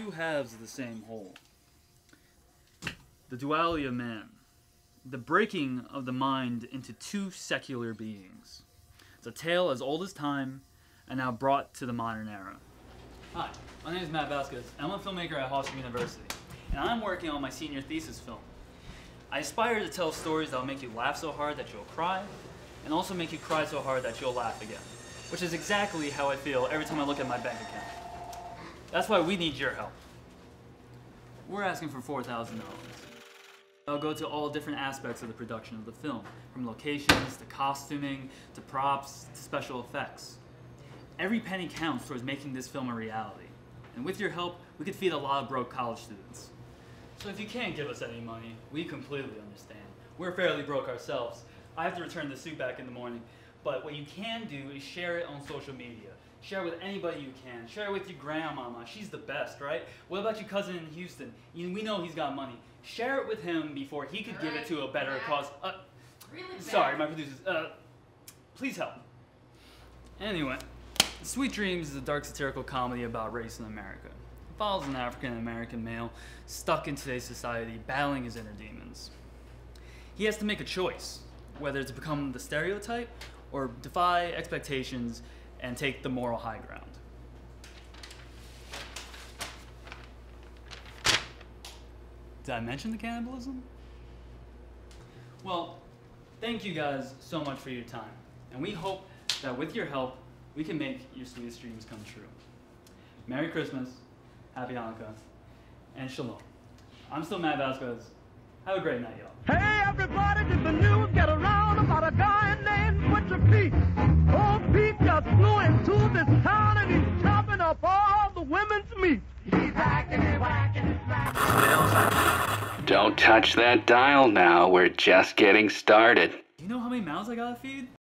two halves of the same whole. The duality of man, the breaking of the mind into two secular beings. It's a tale as old as time and now brought to the modern era. Hi, my name is Matt Vasquez. I'm a filmmaker at Hofstra University, and I'm working on my senior thesis film. I aspire to tell stories that will make you laugh so hard that you'll cry, and also make you cry so hard that you'll laugh again, which is exactly how I feel every time I look at my bank account. That's why we need your help. We're asking for $4,000. I'll go to all different aspects of the production of the film, from locations to costuming to props to special effects. Every penny counts towards making this film a reality. And with your help, we could feed a lot of broke college students. So if you can't give us any money, we completely understand. We're fairly broke ourselves. I have to return the suit back in the morning. But what you can do is share it on social media. Share it with anybody you can. Share it with your grandmama. She's the best, right? What about your cousin in Houston? You, we know he's got money. Share it with him before he could give it to a better cause. Uh, Really bad. sorry, my producers. Uh, please help. Anyway, Sweet Dreams is a dark satirical comedy about race in America. It follows an African American male stuck in today's society, battling his inner demons. He has to make a choice whether to become the stereotype or defy expectations and take the moral high ground. Did I mention the cannibalism? Well, thank you guys so much for your time. And we hope that with your help, we can make your sweetest dreams come true. Merry Christmas, Happy Hanukkah, and Shalom. I'm still Matt Vasquez. Have a great night, y'all. Hey everybody, Pete? Old Pete just flew into this town and he's chopping up all the women's meat. He's hacking and whacking and smacking. Don't touch that dial now. We're just getting started. Do you know how many mouths I gotta feed?